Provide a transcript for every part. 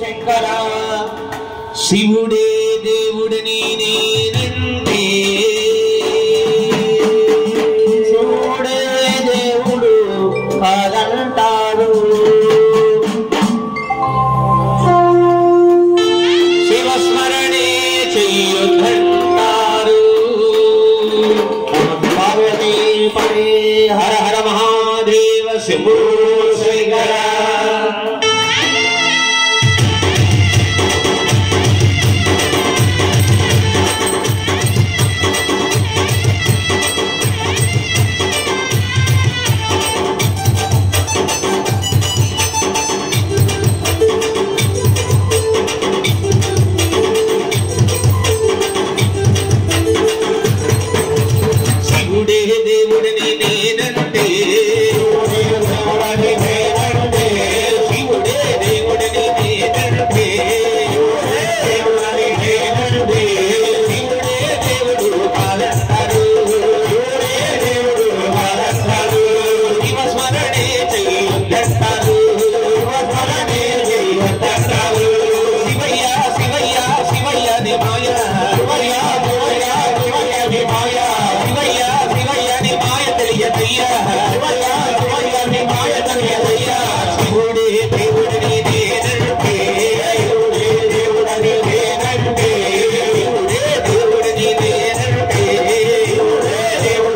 శంకర. శివుడే దేవుడిని నేనంటే శివుడే దేవుడు కాదంటారు శివస్మరణే చెయ్యొద్దంటారు పార్వతీ పడే హర హర మహాదేవ శివు శంకరా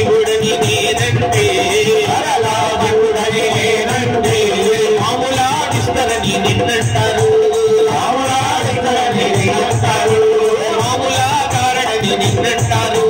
దేవుడని నిన్నంటారు. మామూలా కారణని నిన్నంటారు.